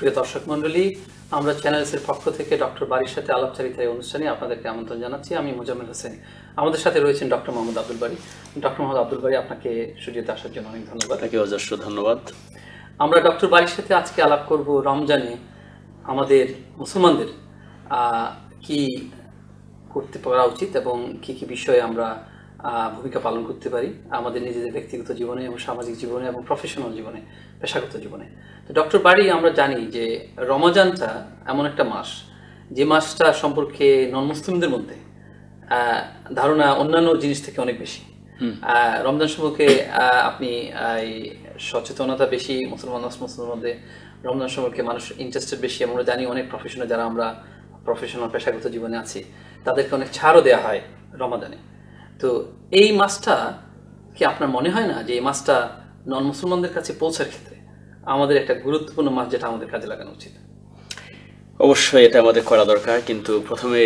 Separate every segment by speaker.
Speaker 1: সুপ্রিয় দর্শক মণ্ডলী আমরা চ্যানেলসের পক্ষ থেকে ডক্টর বাড়ির সাথে আলাপচারিতা এই অনুষ্ঠানে আপনাদেরকে আমন্ত্রণ জানাচ্ছি। আমি মোজাম্মেল হোসেন। আমাদের সাথে রয়েছেন ডক্টর মোহাম্মদ আব্দুল বাড়ি ডক্টর মোহাম্মদ আব্দুল বাড়ি আপনাকে স্টুডিওতে আসার জন্য অনেক ধন্যবাদ।
Speaker 2: আপনাকে অজস্র ধন্যবাদ।
Speaker 1: আমরা ডক্টর বাড়ির সাথে আজকে আলাপ করব রমজানে আমাদের মুসলমানদের কি করতে পারা উচিত এবং কি কি বিষয়ে আমরা ভূমিকা পালন করতে পারি আমাদের নিজেদের ব্যক্তিগত জীবনে এবং সামাজিক জীবনে এবং প্রফেশনাল জীবনে পেশাগত জীবনে। তো ডক্টর বাড়ি আমরা জানি যে রমজানটা এমন একটা মাস যে মাসটা সম্পর্কে নন মুসলিমদের মধ্যে ধারণা অন্যান্য জিনিস থেকে অনেক বেশি। রমজান সম্পর্কে আহ, আপনি সচেতনতা বেশি মুসলমান মুসলমানদের মধ্যে রমজান সম্পর্কে মানুষ ইন্টারেস্টেড বেশি আমরা জানি অনেক প্রফেশনাল যারা আমরা প্রফেশনাল পেশাগত জীবনে আছি তাদেরকে অনেক ছাড়ও দেওয়া হয় রমাদানে তো এই মাসটা কি আপনার মনে হয় না যে এই মাসটা নন মুসলমানদের কাছে পৌঁছার ক্ষেত্রে আমাদের একটা গুরুত্বপূর্ণ মাস যেটা আমাদের কাজে লাগানো উচিত?
Speaker 2: অবশ্যই এটা আমাদের করা দরকার, কিন্তু প্রথমে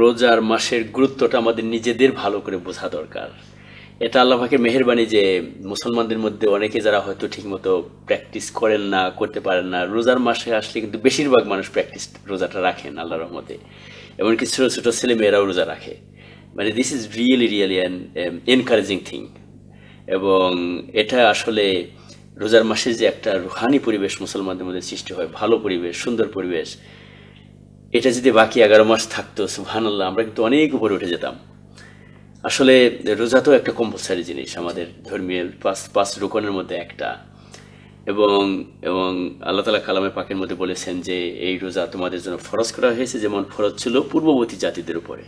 Speaker 2: রোজার মাসের গুরুত্বটা আমাদের নিজেদের ভালো করে বোঝা দরকার। এটা আল্লাহ পাকের মেহরবানি যে মুসলমানদের মধ্যে অনেকে যারা হয়তো ঠিকমতো প্র্যাকটিস করেন না, করতে পারেন না, রোজার মাসে আসলে কিন্তু বেশিরভাগ মানুষ প্র্যাকটিস রোজাটা রাখেন আল্লাহর রহমতে। এমনকি ছোটো ছোটো ছেলে মেয়েরাও রোজা রাখে। মানে this is really really an encouraging thing এবং এটা আসলে রোজার মাসে যে একটা রুহানি পরিবেশ মুসলমানদের মধ্যে সৃষ্টি হয়, ভালো পরিবেশ, সুন্দর পরিবেশ, এটা যদি বাকি এগারো মাস থাকতো সুহান আল্লাহ আমরা কিন্তু অনেক উপরে উঠে যেতাম। আসলে রোজা তো একটা কম্পালসারি জিনিস, আমাদের ধর্মীয় পাঁচ পাঁচ রোকনের মধ্যে একটা। এবং এবং আল্লাহ তালা কালামে পাকের মধ্যে বলেছেন যে, এই রোজা তোমাদের জন্য ফরজ করা হয়েছে, যেমন ফরজ ছিল পূর্ববর্তী জাতিদের উপরে।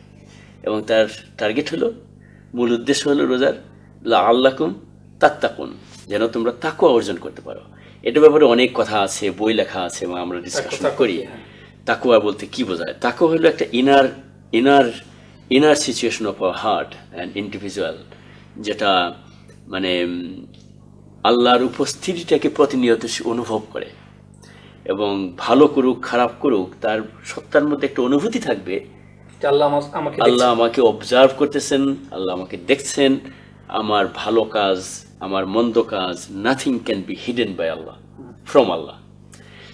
Speaker 2: এবং তার টার্গেট হলো মূল উদ্দেশ্য হলো রোজার লা আল্লাকুম তাত্তাকুন যেন তোমরা তাকুয়া অর্জন করতে পারো। এটার ব্যাপারে অনেক কথা আছে বই লেখা আছে এবং আমরা ডিসকাশন করি। তাকুয়া বলতে কি বোঝায়? তাকুয়া হলো একটা inner inner inner situation of a heart and individual যেটা মানে আল্লাহর উপস্থিতিটাকে প্রতিনিয়ত সে অনুভব করে। এবং ভালো করুক খারাপ করুক তার সত্তার মধ্যে একটা অনুভূতি থাকবে
Speaker 1: আল্লাহ আমাকে
Speaker 2: অবজার্ভ করতেছেন আল্লাহ আমাকে দেখছেন। আমার ভালো কাজ আমার মন্দ কাজ nothing can be hidden by Allah from Allah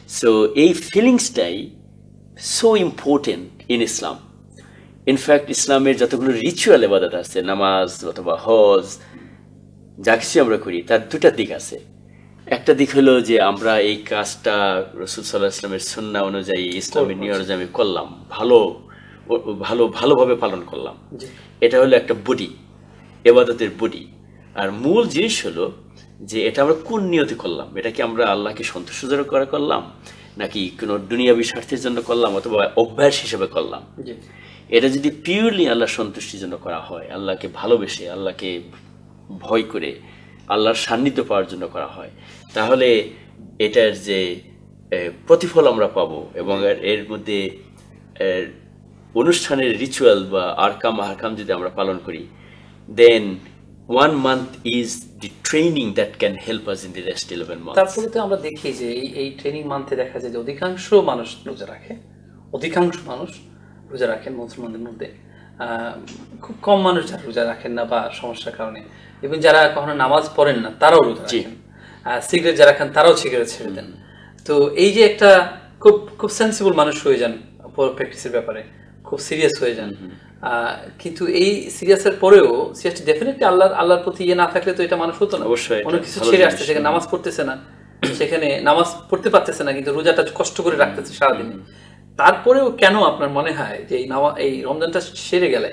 Speaker 2: so এই ফিলিংসটাই so important in Islam in fact ইসলামের যতগুলো রিচুয়াল এবাদত আছে নামাজ অথবা হজ যা কিছু আমরা করি তার দুটা দিক আছে। একটা দিক হলো যে আমরা এই কাজটা রসুল সাল্লাহ ইসলামের সন্না অনুযায়ী ইসলামের নিয়ম আমি করলাম ভালো। ভালো ভালোভাবে পালন করলাম। এটা হলো একটা বডি এবাদতের বডি আর মূল জিনিস হলো যে এটা আমরা কোন নিয়তে করলাম? এটা কি আমরা আল্লাহকে সন্তোষজনক করে করলাম? নাকি কোনো দুনিয়াবি স্বার্থের জন্য করলাম অথবা অভ্যাস হিসেবে করলাম? এটা যদি পিওরলি আল্লাহ সন্তুষ্টির জন্য করা হয় আল্লাহকে ভালোবেসে আল্লাহকে ভয় করে আল্লাহর সান্নিধ্য পাওয়ার জন্য করা হয় তাহলে এটার যে প্রতিফল আমরা পাবো এবং এর- মধ্যে অনুষ্ঠানের রিচুয়াল বা আরকাম আরকাম যদি আমরা পালন করি then one month is the training that can help us in the rest eleven month
Speaker 1: তারপরে তো আমরা দেখি যে এই এই ট্রেনিং মান্থে দেখা যায় যে অধিকাংশ মানুষ রোজা রাখে। অধিকাংশ মানুষ রোজা রাখেন মুসলমানদের মধ্যে। খুব কম মানুষ যারা রোজা রাখেন না বা সমস্যার কারণে। এবং যারা কখনো নামাজ পড়েন না তারাও রোজা। রাখেন। সিগারেট যারা খান তারাও সিগারেট ছেড়ে দেন। তো এই যে একটা খুব খুব সেন্সিবল মানুষ হয়ে যান প্র্যাকটিসের ব্যাপারে। খুব সিরিয়াস হয়ে যান। কিন্তু এই সিরিয়াসের পরেও সিরিয়াসটি ডেফিনেটলি আল্লাহর আল্লাহর প্রতি ইয়ে না থাকলে তো এটা মানুষ হতো না।
Speaker 2: অবশ্যই
Speaker 1: অনেক কিছু ছেড়ে আসছে সেখানে নামাজ পড়তেছে না। সেখানে নামাজ পড়তে পারতেছে না কিন্তু রোজাটা কষ্ট করে রাখতেছে সারাদিনে। তারপরেও কেন আপনার মনে হয় যে এই নামা এই রমজানটা সেরে গেলে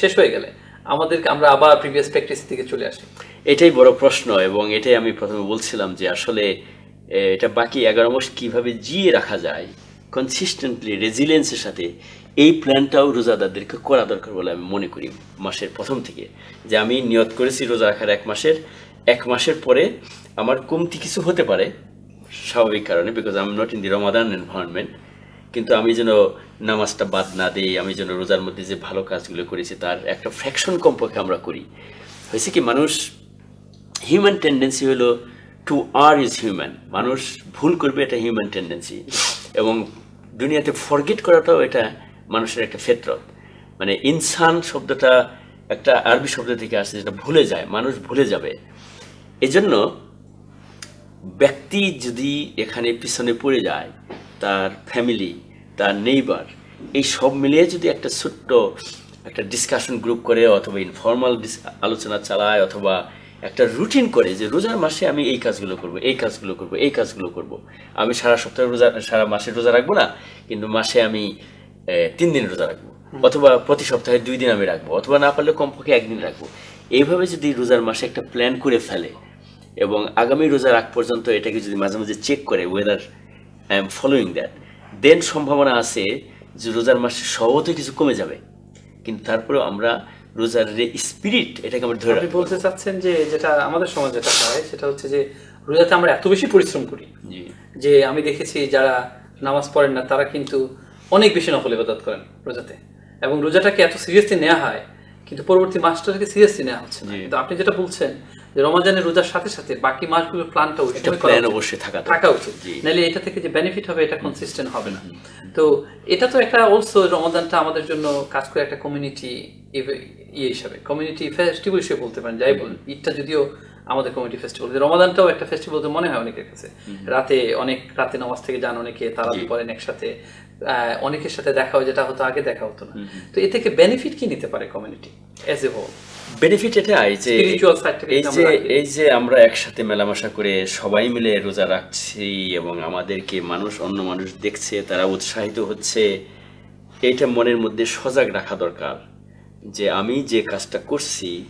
Speaker 1: শেষ হয়ে গেলে আমাদেরকে আমরা আবার প্রিভিয়াস প্র্যাকটিস থেকে চলে আসি?
Speaker 2: এটাই বড় প্রশ্ন এবং এটাই আমি প্রথমে বলছিলাম যে আসলে এটা বাকি এগারো মাস কীভাবে জিয়ে রাখা যায় কনসিস্টেন্টলি রেজিলিয়েন্সের সাথে এই প্ল্যানটাও রোজাদারদেরকে করা দরকার বলে আমি মনে করি মাসের প্রথম থেকে। যে আমি নিয়ত করেছি রোজা রাখার এক মাসের এক মাসের পরে আমার কমতি কিছু হতে পারে, স্বাভাবিক কারণে because I am not in the Ramadan environment কিন্তু আমি যেন নামাজটা বাদ না দিই, আমি যেন রোজার মধ্যে যে ভালো কাজগুলো করেছি, তার একটা ফ্র্যাকশন কমপক্ষে আমরা করি। হয়েছে কি, মানুষ হিউম্যান টেন্ডেন্সি হলো টু আর ইজ হিউম্যান মানুষ ভুল করবে, এটা হিউম্যান টেন্ডেন্সি এবং দুনিয়াতে ফরগেট করাটাও এটা মানুষের একটা ফেতরত। মানে ইনসান শব্দটা একটা আরবি শব্দ থেকে আসছে যেটা ভুলে যায়, মানুষ ভুলে যাবে। এজন্য ব্যক্তি যদি এখানে পিছনে পড়ে যায়, তার ফ্যামিলি তার নেইবার এই সব মিলিয়ে যদি একটা ছোট্ট একটা ডিসকাশন গ্রুপ করে অথবা ইনফর্মাল আলোচনা চালায় অথবা একটা রুটিন করে যে রোজার মাসে আমি এই কাজগুলো করব, এই কাজগুলো করব, এই কাজগুলো করব। আমি সারা সপ্তাহে রোজা সারা মাসে রোজা রাখব না, কিন্তু মাসে আমি তিন দিন রোজা রাখব। অথবা প্রতি সপ্তাহে দুই দিন আমি রাখব অথবা না পারলে কমপক্ষে একদিন রাখব। এইভাবে যদি রোজার মাসে একটা প্ল্যান করে ফেলে এবং আগামী রোজার আগ পর্যন্ত এটাকে যদি মাঝে মাঝে চেক করে whether I am following that then সম্ভাবনা আছে যে রোজার মাসে সহজে কিছু কমে যাবে। কিন্তু তারপরেও আমরা রোজার যে স্পিরিট এটাকে আমরা ধরে
Speaker 1: আপনি বলতে চাচ্ছেন যে যেটা আমাদের সমাজ যেটা হয় সেটা হচ্ছে যে রোজাতে আমরা এত বেশি পরিশ্রম করি যে আমি দেখেছি যারা নামাজ পড়েন না তারা কিন্তু অনেক বেশি নফল ইবাদত করেন রোজাতে। এবং রোজাটাকে এত সিরিয়াসলি নেওয়া হয় কিন্তু পরবর্তী মাসটাকে সিরিয়াসলি নেওয়া হচ্ছে না। কিন্তু আপনি যেটা বলছেন যে রমাজানের রোজার সাথে সাথে বাকি মাসগুলোর প্ল্যানটা ওই
Speaker 2: প্ল্যান অবশ্যই থাকা
Speaker 1: থাকা উচিত। নাহলে এটা থেকে যে বেনিফিট হবে এটা কনসিস্টেন্ট হবে না। তো এটা তো একটা অলসো রমাদানটা আমাদের জন্য কাজ করে একটা কমিউনিটি ইয়ে হিসাবে কমিউনিটি ফেস্টিভ্যাল হিসেবে বলতে পারেন যাই বলুন। ঈদটা যদিও আমাদের কমিউনিটি ফেস্টিভ্যাল রমাদানটাও একটা ফেস্টিভ্যাল তো মনে হয় অনেকের কাছে। রাতে অনেক রাতে নামাজ থেকে যান অনেকে তারা পড়েন একসাথে। অনেকের সাথে দেখা হয় যেটা হতো আগে দেখা হতো না। তো এ থেকে বেনিফিট কি নিতে পারে community as a whole
Speaker 2: benefit এটাই যে এই যে এই যে আমরা একসাথে মেলামেশা করে সবাই মিলে রোজা রাখছি এবং আমাদেরকে মানুষ অন্য মানুষ দেখছে তারা উৎসাহিত হচ্ছে এটা মনের মধ্যে সজাগ রাখা দরকার যে আমি যে কাজটা করছি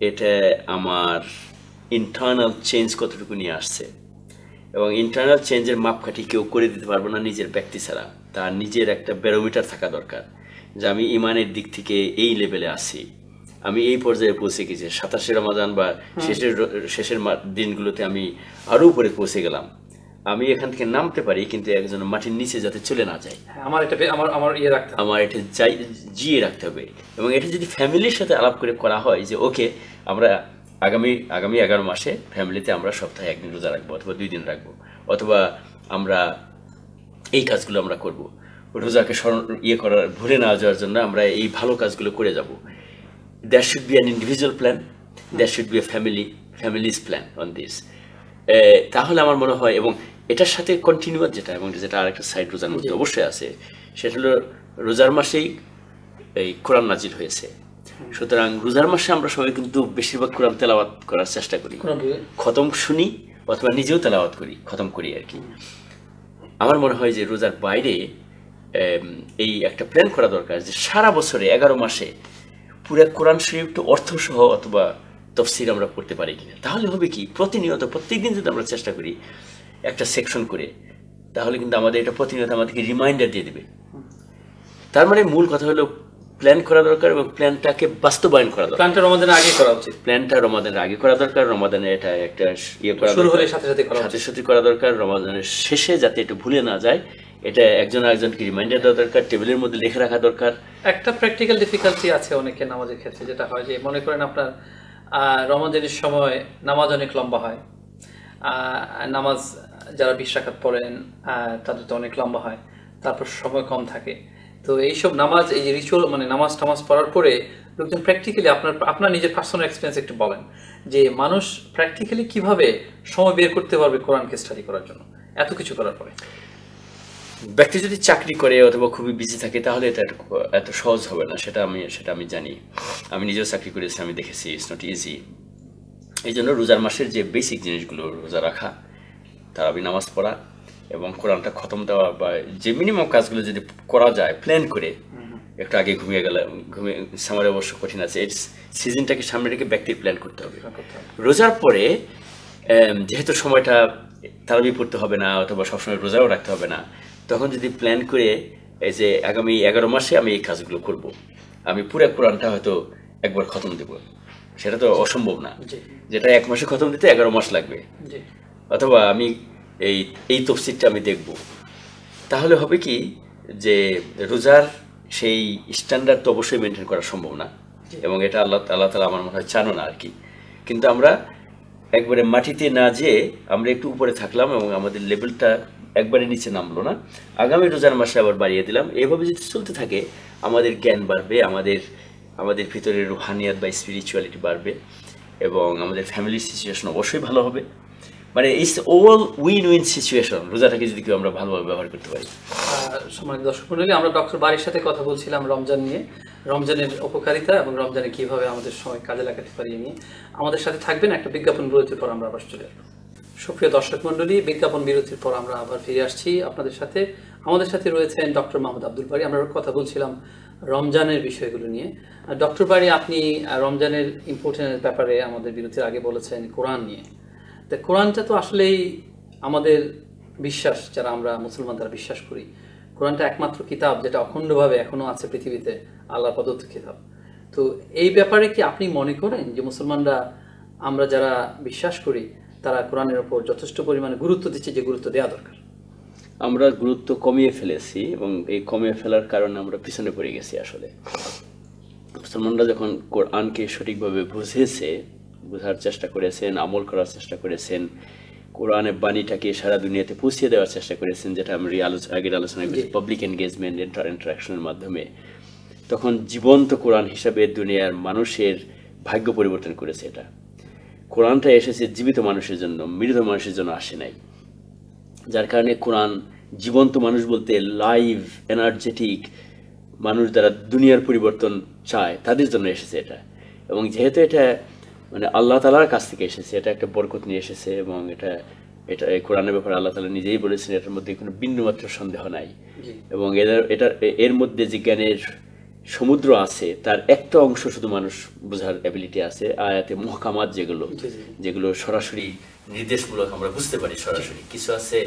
Speaker 2: এটা আমার ইন্টারনাল চেঞ্জ কতটুকু নিয়ে আসছে। এবং ইন্টারনাল চেঞ্জের মাপকাঠি কেউ করে দিতে পারবে না নিজের ব্যক্তি ছাড়া। তার নিজের একটা ব্যারোমিটার থাকা দরকার যে আমি ইমানের দিক থেকে এই লেভেলে আছি। আমি এই পর্যায়ে পৌঁছে গেছি সাতাশে রমাজান বা শেষের শেষের দিনগুলোতে আমি আরও উপরে পৌঁছে গেলাম। আমি এখান থেকে নামতে পারি কিন্তু একজন মাটির নিচে যাতে চলে না যায়।
Speaker 1: হ্যাঁ, আমার এটা আমার আমার ইয়ে রাখতে
Speaker 2: আমার এটা যাই জিয়ে রাখতে হবে। এবং এটা যদি ফ্যামিলির সাথে আলাপ করে করা হয় যে ওকে আমরা আগামী আগামী এগারো মাসে ফ্যামিলিতে আমরা সপ্তাহে একদিন রোজা রাখব অথবা দুই দিন রাখব। অথবা আমরা এই কাজগুলো আমরা করব। রোজাকে স্মরণ ইয়ে করার ভুলে না যাওয়ার জন্য আমরা এই ভালো কাজগুলো করে যাব। That should be an individual plan that should be a family families plan on this তাহলে আমার মনে হয় এবং এটার সাথে কন্টিনিউয়াস যেটা এবং যেটা আরেকটা সাইড রোজার মধ্যে অবশ্যই আছে সেটা হলো রোজার মাসেই এই কোরআন নাজিল হয়েছে। সুতরাং রোজার মাসে আমরা সবাই কিন্তু বেশিরভাগ কোরআন তেলাওয়াত করার চেষ্টা করি। খতম শুনি অথবা নিজেও তেলাওয়াত করি খতম করি আর কি। আমার মনে হয় যে রোজার বাইরে এই একটা প্ল্যান করা দরকার যে সারা বছরে এগারো মাসে পুরো কোরআন শরীফটা অর্থসহ অথবা তফসির আমরা পড়তে পারি কিনা। তাহলে হবে কি প্রতিনিয়ত প্রত্যেকদিন যদি আমরা চেষ্টা করি একটা সেকশন করে তাহলে কিন্তু আমাদের এটা প্রতিনিয়ত আমাদেরকে রিমাইন্ডার দিয়ে দেবে। তার মানে মূল কথা হলো প্ল্যান করা দরকার এবং প্ল্যানটাকে বাস্তবায়ন করা দরকার।
Speaker 1: প্ল্যানটা রমাদানের আগে করা উচিত।
Speaker 2: প্ল্যানটা রমাদানের আগে করা দরকার রমাদানে এটা একটা ইয়ে করা
Speaker 1: শুরু হলে সাথে সাথে করা উচিত।
Speaker 2: সাথে সাথে করা দরকার রমাদানের শেষে যাতে এটা ভুলে না যায় এটা একজন আরেকজনকে রিমাইন্ডার দেওয়া দরকার টেবিলের মধ্যে লিখে রাখা দরকার।
Speaker 1: একটা প্র্যাকটিক্যাল ডিফিকাল্টি আছে অনেকের নামাজের ক্ষেত্রে যেটা হয় যে মনে করেন আপনার আহ, রমাদানের সময় নামাজ অনেক লম্বা হয়। আহ, নামাজ যারা বিশ পড়েন আহ, তাদের তো অনেক লম্বা হয় তারপর সময় কম থাকে। তো এইসব নামাজ, এই যে রিচুয়াল মানে নামাজ টামাজ পড়ার পরে লোকজন প্র্যাকটিক্যালি আপনার আপনার নিজের পার্সোনাল এক্সপিরিয়েন্স একটু বলেন। যে মানুষ প্র্যাকটিক্যালি কীভাবে সময় বের করতে পারবে কোরআনকে স্টাডি করার জন্য? এত কিছু করার পরে।
Speaker 2: ব্যক্তি যদি চাকরি করে অথবা খুবই বিজি থাকে, তাহলে এটা এত- সহজ হবে না, সেটা আমি সেটা আমি জানি। আমি নিজেও চাকরি করেছি, আমি দেখেছি ইটস নট ইজি এই জন্য রোজার মাসের যে বেসিক জিনিসগুলো রোজা রাখা, তারাবি নামাজ পড়া এবং কোরআনটা খতম দেওয়া বা যে মিনিমাম কাজগুলো যদি করা যায় প্ল্যান করে একটু আগে ঘুমিয়ে গেলে ঘুমিয়ে সামারে অবশ্য কঠিন আছে এই সিজনটাকে সামনে রেখে ব্যক্তির প্ল্যান করতে হবে। রোজার পরে যেহেতু সময়টা তারাবি পড়তে হবে না অথবা সবসময় রোজাও রাখতে হবে না তখন যদি প্ল্যান করে এই যে আগামী এগারো মাসে আমি এই কাজগুলো করব। আমি পুরো কোরআনটা হয়তো একবার খতম দেব। সেটা তো অসম্ভব না। যেটা এক মাসে খতম দিতে এগারো মাস লাগবে। অথবা আমি এই এই তফসিলটা আমি দেখব। তাহলে হবে কি যে রোজার সেই স্ট্যান্ডার্ড তো অবশ্যই মেনটেন করা সম্ভব না। এবং এটা আল্লাহ আল্লাহ তালা আমার মনে হয় চানো না আর কি কিন্তু আমরা একবারে মাটিতে না যেয়ে আমরা একটু উপরে থাকলাম এবং আমাদের লেভেলটা একবারে নিচে নামলো না। আগামী রোজার মাসে আবার বাড়িয়ে দিলাম। এভাবে যদি চলতে থাকে আমাদের জ্ঞান বাড়বে আমাদের আমাদের ভিতরে রুহানিয়াত বা স্পিরিচুয়ালিটি বাড়বে এবং আমাদের ফ্যামিলির সিচুয়েশন অবশ্যই ভালো হবে। মানে it's over win win situation রোজাটাকে যদি কেউ আমরা ভালোভাবে ব্যবহার করতে পারি।
Speaker 1: সম্মানিত দর্শক মন্ডলী আমরা ডক্টর বাড়ির সাথে কথা বলছিলাম রমজান নিয়ে। রমজানের উপকারিতা এবং রমজানে কীভাবে আমাদের সময় কাজে লাগাতে পারি নিয়ে। আমাদের সাথে থাকবেন একটা বিজ্ঞাপন বিরতির পর আমরা আবার চলে আসব। সুপ্রিয় দর্শক মন্ডলী বিজ্ঞাপন বিরতির পর আমরা আবার ফিরে আসছি আপনাদের সাথে। আমাদের সাথে রয়েছেন ডক্টর মোহাম্মদ আব্দুল বাড়ি আমরা কথা বলছিলাম রমজানের বিষয়গুলো নিয়ে। ডক্টর বাড়ি আপনি রমজানের ইম্পর্টেন্টের ব্যাপারে আমাদের বিরতির আগে বলেছেন কোরআন নিয়ে। তা কোরআনটা তো আসলেই আমাদের বিশ্বাস, যারা আমরা মুসলমান তারা বিশ্বাস করি। কোরআনটা একমাত্র কিতাব যেটা অখণ্ডভাবে এখনও আছে পৃথিবীতে আল্লাহ প্রদত্ত কিতাব। তো এই ব্যাপারে কি আপনি মনে করেন যে মুসলমানরা, আমরা যারা বিশ্বাস করি, তারা কোরআনের ওপর যথেষ্ট পরিমাণে গুরুত্ব দিচ্ছে যে গুরুত্ব দেওয়া দরকার?
Speaker 2: আমরা গুরুত্ব কমিয়ে ফেলেছি এবং এই কমিয়ে ফেলার কারণে আমরা পিছনে পড়ে গেছি আসলে। মুসলমানরা যখন কোরআনকে সঠিকভাবে বুঝেছে বোঝার চেষ্টা করেছেন আমল করার চেষ্টা করেছেন কোরআনের বাণীটাকে সারা দুনিয়াতে পৌঁছে দেওয়ার চেষ্টা করেছেন যেটা আমি আলোচনা আগের আলোচনা করেছি পাবলিক এনগেজমেন্ট ইন্টার ইন্টারাকশনের মাধ্যমে। তখন জীবন্ত কোরআন হিসাবে দুনিয়ার মানুষের ভাগ্য পরিবর্তন করেছে এটা। কোরআনটা এসেছে জীবিত মানুষের জন্য মৃত মানুষের জন্য আসে নাই। যার কারণে কোরআন জীবন্ত মানুষ বলতে লাইভ এনার্জেটিক মানুষ যারা দুনিয়ার পরিবর্তন চায় তাদের জন্য এসেছে এটা। এবং যেহেতু এটা মানে আল্লাহ তালার কাছ থেকে এসেছে এটা একটা বরকত নিয়ে এসেছে এবং এটা এটা এই কোরআনের ব্যাপারে আল্লাহ তালা নিজেই বলেছেন এটার মধ্যে কোনো বিন্দুমাত্র সন্দেহ নাই। এবং এদের এটা এর মধ্যে যে জ্ঞানের সমুদ্র আছে তার একটা অংশ শুধু মানুষ বোঝার অ্যাবিলিটি আছে আয়াতে মহকামাত যেগুলো। যেগুলো সরাসরি নির্দেশমূলক আমরা বুঝতে পারি সরাসরি। কিছু আছে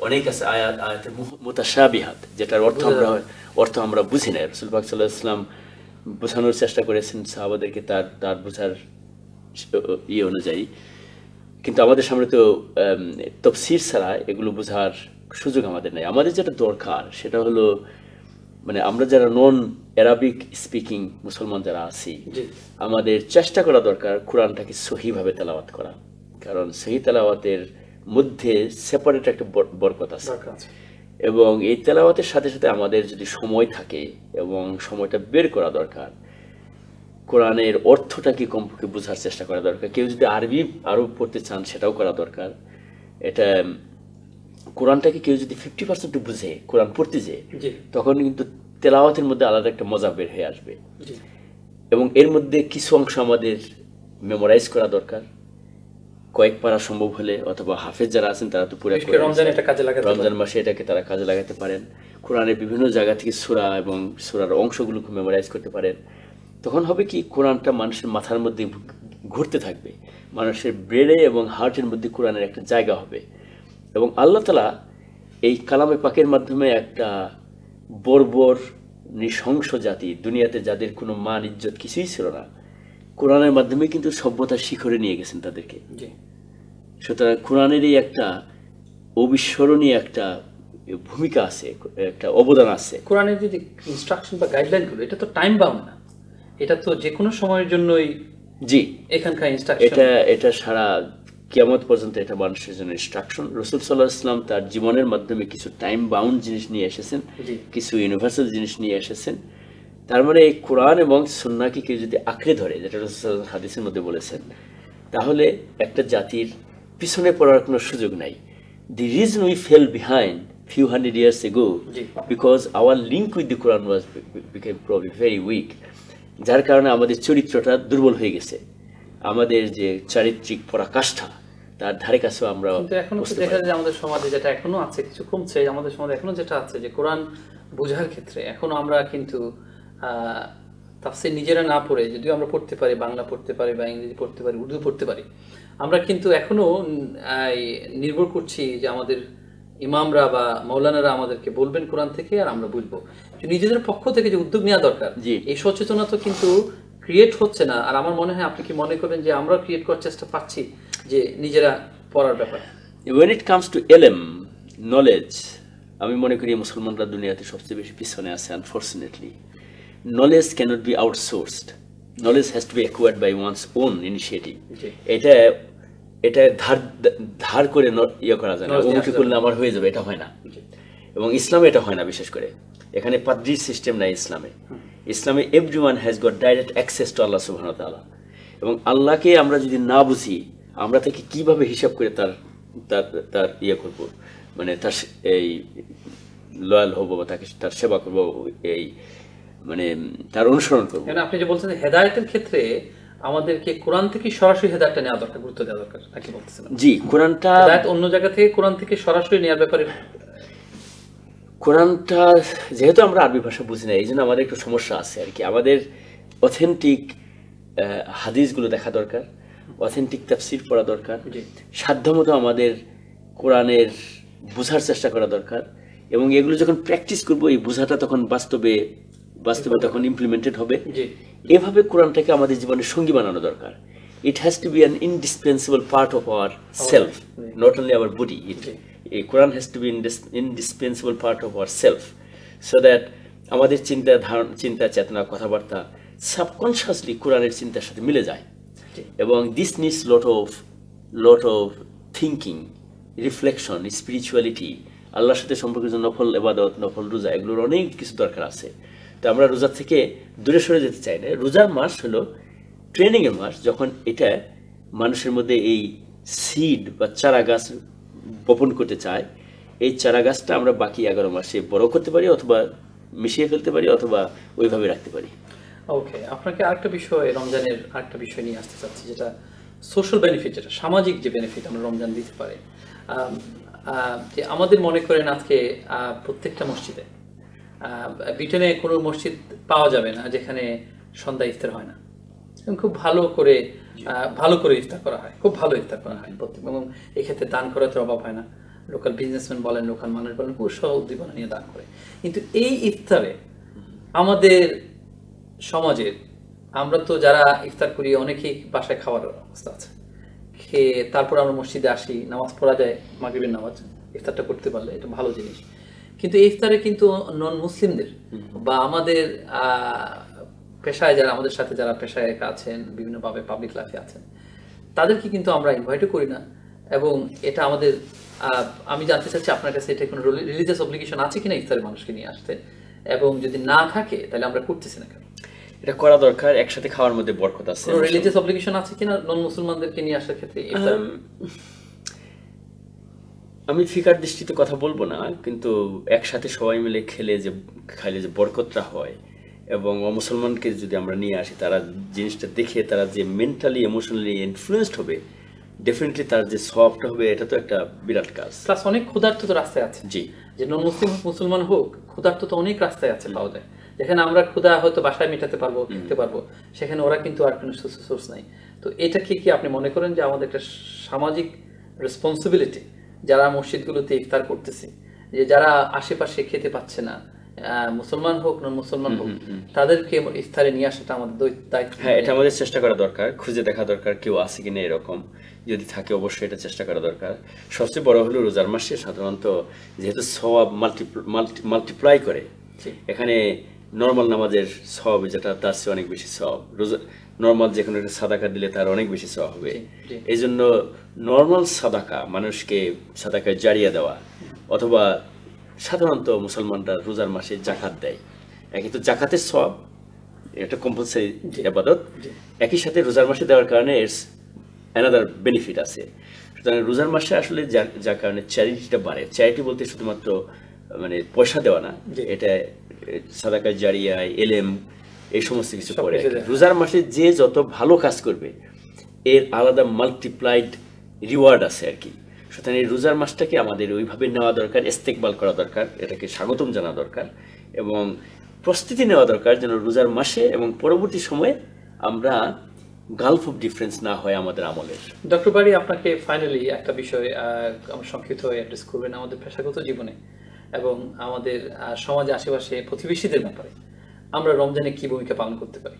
Speaker 2: অনেক আছে আয়াত আয়াতে মোতাসাবিহাত যেটার অর্থ আমরা অর্থ আমরা বুঝি না রসুল পাক সাল্লাহ ইসলাম বোঝানোর চেষ্টা করেছেন সাহাবাদেরকে তার তার বোঝার ইয়ে অনুযায়ী। কিন্তু আমাদের সামনে তো তফসির ছাড়া এগুলো বোঝার সুযোগ আমাদের নেই। আমাদের যেটা দরকার সেটা হলো মানে আমরা যারা নন অ্যারাবিক স্পিকিং মুসলমান যারা আছি আমাদের চেষ্টা করা দরকার কোরআনটাকে সহিভাবে তেলাওয়াত করা। কারণ সহি তেলাওয়াতের মধ্যে সেপারেট একটা বর- বরকত আছে। এবং এই তেলাওয়াতের সাথে সাথে আমাদের যদি সময় থাকে এবং সময়টা বের করা দরকার কোরআনের অর্থটাকে কমপক্ষে বোঝার চেষ্টা করা দরকার? কেউ যদি আরবি আরও পড়তে চান সেটাও করা দরকার। এটা কোরআনটাকে কেউ যদি ফিফটি পার্সেন্ট বুঝে কোরআন পড়তে যেয়ে তখন কিন্তু তেলাওয়াতের মধ্যে আলাদা একটা মজা বের হয়ে আসবে। এবং এর মধ্যে কিছু অংশ আমাদের মেমোরাইজ করা দরকার। কয়েক পারা সম্ভব হলে অথবা হাফেজ যারা আছেন তারা তো পুরো
Speaker 1: রমজান
Speaker 2: মাসে এটাকে তারা কাজে লাগাতে পারেন। কোরআনের বিভিন্ন জায়গা থেকে সুরা এবং সুরার অংশগুলোকে মেমোরাইজ করতে পারেন। তখন হবে কি কোরআনটা মানুষের মাথার মধ্যে ঘুরতে থাকবে। মানুষের ব্রেনে এবং হার্টের মধ্যে কোরআনের একটা জায়গা হবে। এবং আল্লাহ তালা এই কালামে পাকের মাধ্যমে একটা বর্বর নৃশংস জাতি দুনিয়াতে যাদের কোনো মান ইজ্জত কিছুই ছিল না কোরআনের মাধ্যমে কিন্তু সভ্যতার শিখরে নিয়ে গেছেন তাদেরকে। সুতরাং কোরআনেরই একটা অবিস্মরণীয় একটা ভূমিকা আছে একটা অবদান আছে।
Speaker 1: কোরআনের যদি ইনস্ট্রাকশন বা গাইডলাইনগুলো এটা তো টাইম বাউন্ড না। এটা তো যে কোনো সময়ের জন্যই
Speaker 2: জি।
Speaker 1: এখানকার ইনস্ট্রাকশন
Speaker 2: এটা এটা সারা কিয়ামত পর্যন্ত এটা মানুষের জন্য ইনস্ট্রাকশন রসুল সাল্লাহ ইসলাম তার জীবনের মাধ্যমে কিছু টাইম বাউন্ড জিনিস নিয়ে এসেছেন কিছু ইউনিভার্সাল জিনিস নিয়ে এসেছেন। তার মানে এই কোরআন এবং সন্নাকে কেউ যদি আঁকড়ে ধরে যেটা রসুল হাদিসের মধ্যে বলেছেন তাহলে একটা জাতির পিছনে পড়ার কোনো সুযোগ নাই। The reason we fell behind few hundred years ago
Speaker 1: G.
Speaker 2: Because our link with the Quran was became probably very weak যার কারণে আমাদের চরিত্রটা দুর্বল হয়ে গেছে। আমাদের যে চারিত্রিক পরাকাষ্ঠা তার ধারে কাছেও আমরা এখনও
Speaker 1: দেখা যায় আমাদের সমাজে যেটা এখনও আছে কিছু কমছে আমাদের সমাজে এখনও যেটা আছে যে কোরআন বোঝার ক্ষেত্রে এখনও আমরা কিন্তু তাফসির নিজেরা না পড়ে যদিও আমরা পড়তে পারি বাংলা পড়তে পারি বা ইংরেজি পড়তে পারি উর্দু পড়তে পারি আমরা কিন্তু এখনও নির্ভর করছি যে আমাদের ইমামরা বা মৌলানারা আমাদেরকে বলবেন কোরআন থেকে আর আমরা বুঝব। নিজেদের পক্ষ থেকে যে উদ্যোগ নেওয়া দরকার
Speaker 2: জি।
Speaker 1: এই সচেতনতা কিন্তু ক্রিয়েট হচ্ছে না। আর আমার মনে হয় আপনি কি মনে করবেন যে আমরা ক্রিয়েট করার চেষ্টা পাচ্ছি যে নিজেরা পড়ার ব্যাপার?
Speaker 2: ওয়েন ইট কামস টু এলএম নলেজ আমি মনে করি মুসলমানরা দুনিয়াতে সবচেয়ে বেশি পিছনে আছে unfortunately knowledge cannot be outsourced knowledge has to be acquired by one's own initiative এটা এটা ধার ধার করে ইয়ে করা যায় না। অমুকে করলে আমার হয়ে যাবে এটা হয় না। এবং ইসলামে এটা হয় না বিশেষ করে। এখানে পাদ্রির সিস্টেম নাই ইসলামে। ইসলামে every one has got direct access to Allah সুবাহ তাআলা। এবং আল্লাহকে আমরা যদি না বুঝি আমরা তাকে কীভাবে হিসাব করে তার তার তার ইয়ে করব? মানে তার এই লয়াল হব বা তাকে তার সেবা করব এই মানে তার অনুসরণ করব।
Speaker 1: আপনি যে বলছেন হেদায়েতের ক্ষেত্রে আমাদেরকে কোরআন থেকে সরাসরি হেদায়তটা নেওয়া দরকার গুরুত্ব দেওয়া দরকার নাকি বলতেছেন
Speaker 2: জি কোরআনটা
Speaker 1: অন্য জায়গা থেকে কোরআন থেকে সরাসরি নেওয়ার ব্যাপারে
Speaker 2: কোরআনটা যেহেতু আমরা আরবি ভাষা বুঝি না এই জন্য আমাদের একটু সমস্যা আছে আর কি। আমাদের অথেন্টিক হাদিসগুলো দেখা দরকার অথেন্টিক তাফসির পড়া দরকার সাধ্যমতো আমাদের কোরআনের বোঝার চেষ্টা করা দরকার এবং এগুলো যখন প্র্যাকটিস করব এই বোঝাটা তখন বাস্তবে বাস্তবে তখন ইমপ্লিমেন্টেড হবে। এভাবে কোরআনটাকে আমাদের জীবনের সঙ্গী বানানো দরকার। It has to be an indispensable part of our self not only our body it এই Quran has to be indispensable part of our self so that আমাদের চিন্তা ধারণ, চিন্তা চেতনা কথাবার্তা সাবকনশিয়াসলি কোরআনের চিন্তার সাথে মিলে যায়। এবং this needs lot of lot of thinking reflection spirituality আল্লাহর সাথে সম্পর্কিত নফল এবাদত নফল রোজা, এগুলোর অনেক কিছু দরকার আছে। তো আমরা রোজার থেকে দূরে সরে যেতে চাই না। রোজার মাস হলো ট্রেনিংয়ের মাস যখন এটা মানুষের মধ্যে এই সিড বা চারা গাছ বপন করতে চায়, এই চারা গাছটা আমরা বাকি এগারো মাসে বড় করতে পারি অথবা মিশিয়ে ফেলতে পারি অথবা ওইভাবে রাখতে পারি।
Speaker 1: ওকে, আপনাকে আরেকটা বিষয়, রমজানের আরেকটা বিষয় নিয়ে আসতে চাচ্ছি, যেটা সোশ্যাল বেনিফিট যেটা সামাজিক যে বেনিফিট আমরা রমজান দিতে পারি। যে আমাদের মনে করেন আজকে প্রত্যেকটা মসজিদে ব্রিটেনে কোনো মসজিদ পাওয়া যাবে না যেখানে সন্ধ্যা ইফতার হয় না। এবং খুব ভালো করে ভালো করে ইফতার করা হয়। খুব ভালো ইফতার করা হয় প্রত্যেক এবং এক্ষেত্রে দান করাতে অভাব হয় না। লোকাল বিজনেসম্যান বলেন লোকাল মানুষ বলেন উৎসাহ উদ্দীপনা নিয়ে দান করে। কিন্তু এই ইফতারে আমাদের সমাজের আমরা তো যারা ইফতার করি অনেকেই বাসায় খাওয়ার অবস্থা আছে। খেয়ে তারপর আমরা মসজিদে আসি নামাজ পড়া যায় মাগরিবের নামাজ। ইফতারটা করতে পারলে এটা ভালো জিনিস। কিন্তু ইফতারে কিন্তু নন মুসলিমদের বা আমাদের আহ, পেশায় যারা আমাদের সাথে যারা পেশায় আছেন বিভিন্নভাবে পাবলিক লাইফে আছেন তাদেরকে কিন্তু আমরা ইনভাইটও করি না। এবং এটা আমাদের আমি জানতে চাচ্ছি আপনার কাছে এটা কোনো রিলিজিয়াস অব্লিগেশন আছে কিনা ইফতারে মানুষকে নিয়ে আসতে? এবং যদি না থাকে তাহলে আমরা করতেছি না কেন?
Speaker 2: এটা করা দরকার একসাথে খাওয়ার মধ্যে বরকত আছে।
Speaker 1: কোনো রিলিজিয়াস অব্লিগেশন আছে কিনা নন মুসলমানদেরকে নিয়ে আসার ক্ষেত্রে
Speaker 2: আমি ফিকার দৃষ্টিতে কথা বলব না কিন্তু একসাথে সবাই মিলে খেলে যে খাইলে যে বরকতটা হয় এবং অমুসলমানকে যদি আমরা নিয়ে আসি তারা জিনিসটা দেখে তারা যে মেন্টালি ইমোশনালি ইনফ্লুয়েসড হবে ডেফিনেটলি তার যে সবটা হবে এটা তো একটা বিরাট কাজ।
Speaker 1: প্লাস অনেক ক্ষুধার্ত তো রাস্তায় আছে।
Speaker 2: জি।
Speaker 1: যে নন মুসলিম হোক, মুসলমান হোক ক্ষুধার্ত তো অনেক রাস্তায় আছে পাওয়া যায় যেখানে আমরা ক্ষুধা হয়তো বাসায় মেটাতে পারব খেতে পারব সেখানে ওরা কিন্তু আর কোনো সোর্স নাই। তো এটা কি কি আপনি মনে করেন যে আমাদের একটা সামাজিক রেসপন্সিবিলিটি যারা মসজিদগুলোতে ইফতার করতেছে যে যারা আশেপাশে খেতে পাচ্ছে না মুসলমান হোক নন মুসলমান হোক তাদেরকে ইফতারে নিয়ে আসাটা আমাদের দায়িত্ব।
Speaker 2: হ্যাঁ এটা আমাদের চেষ্টা করা দরকার। খুঁজে দেখা দরকার কেউ আছে কিনা এরকম। যদি থাকে অবশ্যই এটা চেষ্টা করা দরকার। সবচেয়ে বড় হলো রোজার মাসে সাধারণত যেহেতু সব মাল্টিপ্লাই করে এখানে নর্মাল নামাজের সব যেটা তার চেয়ে অনেক বেশি সব রোজা নর্মাল যে কোনো একটা সাদাকা দিলে তার অনেক বেশি সব হবে। এই জন্য নর্মাল সাদাকা মানুষকে সাদাকা জারিয়ে দেওয়া অথবা সাধারণত মুসলমানরা রোজার মাসে জাকাত দেয়। একে তো জাকাতের সব এটা কম্পালসারি আবাদত। একই সাথে রোজার মাসে দেওয়ার কারণে এর অ্যানাদার বেনিফিট আছে। সুতরাং রোজার মাসে আসলে যার কারণে চ্যারিটিটা বাড়ে। চ্যারিটি বলতে শুধুমাত্র মানে পয়সা দেওয়া না। এটা সাদাকা জারিয়া এলেম এই সমস্ত কিছু করে রোজার মাসে যে যত ভালো কাজ করবে এর আলাদা মাল্টিপ্লাইড রিওয়ার্ড আছে আর কি। সুতরাং এই রোজার মাসটাকে আমাদের ওইভাবে নেওয়া দরকার ইস্তেকবাল করা দরকার এটাকে স্বাগতম জানা দরকার এবং প্রস্তুতি নেওয়া দরকার যেন রোজার মাসে এবং পরবর্তী সময়ে আমরা গালফ অফ ডিফারেন্স না হয় আমাদের আমলের।
Speaker 1: ডক্টর বাড়ি আপনাকে ফাইনালি একটা বিষয় আমার সংক্ষিপ্ত অ্যাড্রেস করবেন আমাদের পেশাগত জীবনে এবং আমাদের সমাজে আশেপাশে প্রতিবেশীদের ব্যাপারে। আমরা রমজানে কি ভূমিকা পালন করতে পারি?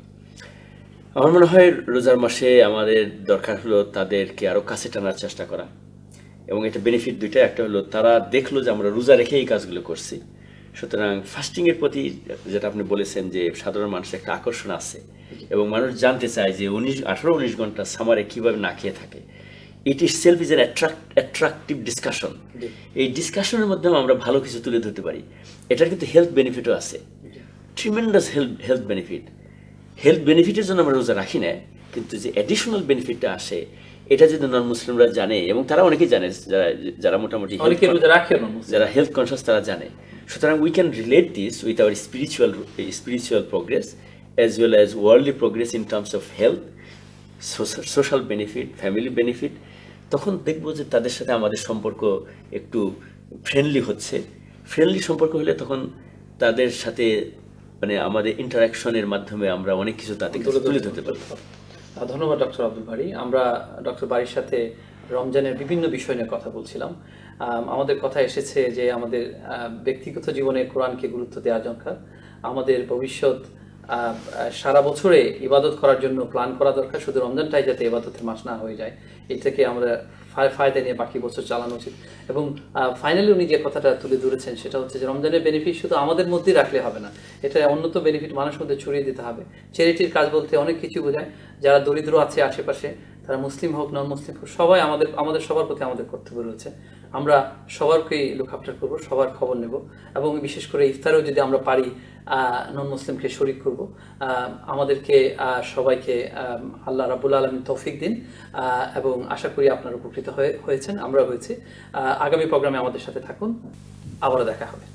Speaker 2: আমার মনে হয় রোজার মাসে আমাদের দরকার হলো তাদেরকে আরও কাছে টানার চেষ্টা করা। এবং এটা বেনিফিট দুইটা একটা হলো তারা দেখল যে আমরা রোজা রেখে এই কাজগুলো করছি। সুতরাং ফাস্টিং এর প্রতি যেটা আপনি বলেছেন যে সাধারণ মানুষের একটা আকর্ষণ আছে এবং মানুষ জানতে চায় যে উনিশ আঠারো উনিশ ঘণ্টা সামারে কীভাবে না খেয়ে থাকে। It is self is an attractive discussion এই ডিসকাশনের মাধ্যমে আমরা ভালো কিছু তুলে ধরতে পারি। এটার কিন্তু হেলথ বেনিফিটও আছে। Tremendous health health benefit health বেনিফিটের জন্য আমরা রোজা রাখি না কিন্তু যে অ্যাডিশনাল বেনিফিটটা আসে এটা যদি নন মুসলিমরা জানে এবং তারা অনেকেই জানে যারা যারা মোটামুটি
Speaker 1: অনেকে।
Speaker 2: যারা হেলথ কনসিয়াস তারা জানে। সুতরাং we can relate this with our spiritual spiritual progress as well as worldly progress in terms of health social benefit family benefit তখন দেখব যে তাদের সাথে আমাদের সম্পর্ক একটু ফ্রেন্ডলি হচ্ছে। ফ্রেন্ডলি সম্পর্ক হলে তখন তাদের সাথে মানে আমাদের ইন্টারাকশনের মাধ্যমে আমরা অনেক কিছু তাদের তুলে ধরতে পারি
Speaker 1: ধন্যবাদ, ডক্টর আব্দুল বাড়ি আমরা ডক্টর বাড়ির সাথে রমজানের বিভিন্ন বিষয় নিয়ে কথা বলছিলাম। আমাদের কথা এসেছে যে আমাদের ব্যক্তিগত জীবনে কোরআনকে গুরুত্ব দেওয়া দরকার। আমাদের ভবিষ্যৎ সারা বছরে ইবাদত করার জন্য প্ল্যান করা দরকার। শুধু রমজানটাই যাতে ইবাদতের মাস না হয়ে যায়, এটাকে আমরা ফায়দা নিয়ে বাকি বছর চালানো উচিত। এবং ফাইনালি উনি যে কথাটা তুলে ধরেছেন সেটা হচ্ছে যে রমজানের বেনিফিট শুধু আমাদের মধ্যেই রাখলে হবে না, এটা অন্যত বেনিফিট মানুষের মধ্যে ছড়িয়ে দিতে হবে। চ্যারিটির কাজ বলতে অনেক কিছু বোঝায়। যারা দরিদ্র আছে আশেপাশে তারা মুসলিম হোক নন মুসলিম হোক, সবাই আমাদের আমাদের সবার প্রতি আমাদের কর্তব্য রয়েছে। আমরা সবারকেই লুক আফটার করব, সবার খবর নেব এবং বিশেষ করে ইফতারেও যদি আমরা পারি নন মুসলিমকে শরিক করব আমাদেরকে সবাইকে আল্লাহ রাবুল আলমী তৌফিক দিন এবং আশা করি আপনারা উপকৃত হয়ে, হয়েছেন আমরা হয়েছি। আগামী প্রোগ্রামে আমাদের সাথে থাকুন, আবারও দেখা হবে।